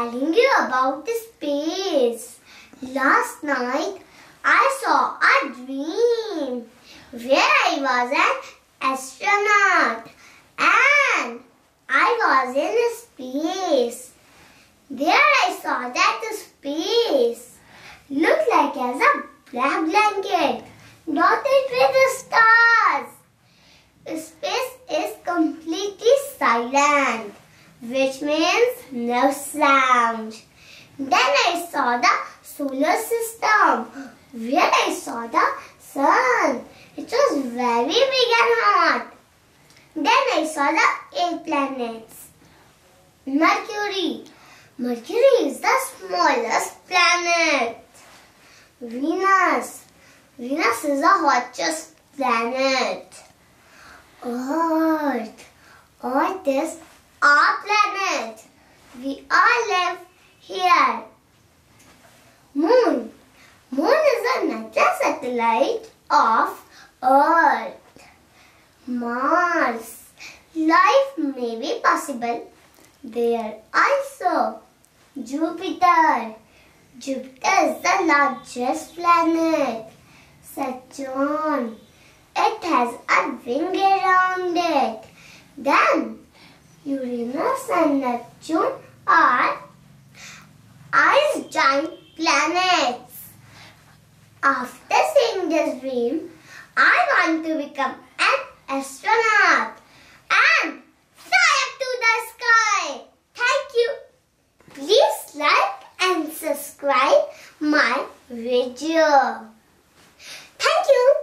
telling you about the space. Last night I saw a dream where I was an astronaut and I was in space. There I saw that the space looked like as a black blanket dotted with the stars. Space is completely silent which means no sound. Then I saw the solar system, where I saw the sun. It was very big and hot. Then I saw the eight planets. Mercury. Mercury is the smallest planet. Venus. Venus is the hottest planet. Earth. Earth is our planet. We all live here. Moon. Moon is another satellite of Earth. Mars. Life may be possible there also. Jupiter. Jupiter is the largest planet. Saturn. It has a ring around it. Then Uranus and Neptune are ice giant planets. After seeing this dream, I want to become an astronaut and fly up to the sky. Thank you. Please like and subscribe my video. Thank you.